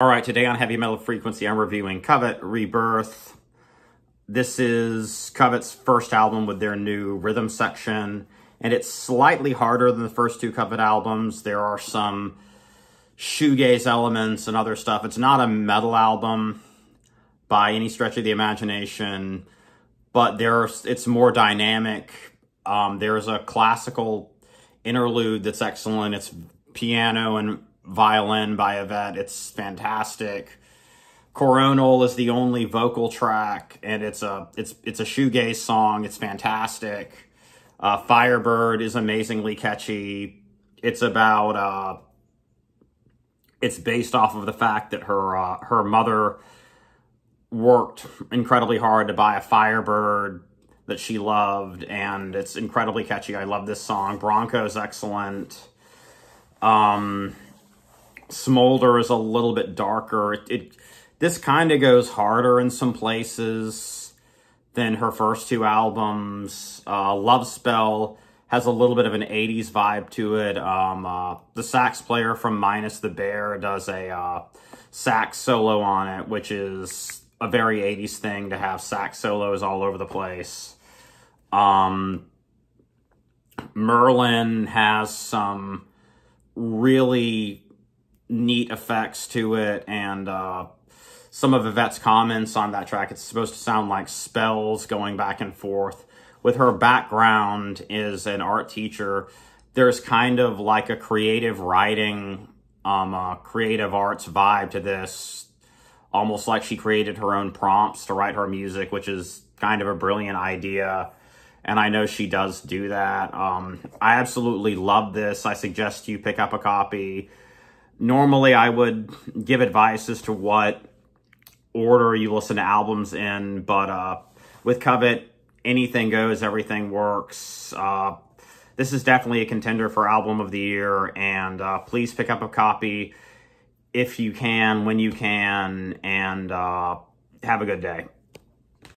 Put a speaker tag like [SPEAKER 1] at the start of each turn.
[SPEAKER 1] All right, today on Heavy Metal Frequency, I'm reviewing Covet Rebirth. This is Covet's first album with their new rhythm section, and it's slightly harder than the first two Covet albums. There are some shoegaze elements and other stuff. It's not a metal album by any stretch of the imagination, but there's it's more dynamic. Um, there's a classical interlude that's excellent. It's piano and violin by Yvette. It's fantastic. Coronal is the only vocal track, and it's a it's it's a shoegaze song. It's fantastic. Uh, Firebird is amazingly catchy. It's about uh, it's based off of the fact that her uh, her mother worked incredibly hard to buy a Firebird that she loved, and it's incredibly catchy. I love this song. Bronco's excellent. Um, Smolder is a little bit darker. It, it this kind of goes harder in some places than her first two albums. Uh, Love Spell has a little bit of an 80s vibe to it. Um, uh, the sax player from Minus the Bear does a uh, sax solo on it, which is a very 80s thing to have sax solos all over the place. Um, Merlin has some really neat effects to it and uh, some of Yvette's comments on that track. It's supposed to sound like spells going back and forth. With her background is an art teacher, there's kind of like a creative writing, um, uh, creative arts vibe to this. Almost like she created her own prompts to write her music, which is kind of a brilliant idea. And I know she does do that. Um, I absolutely love this. I suggest you pick up a copy normally I would give advice as to what order you listen to albums in, but uh, with Covet, anything goes, everything works. Uh, this is definitely a contender for album of the year, and uh, please pick up a copy if you can, when you can, and uh, have a good day.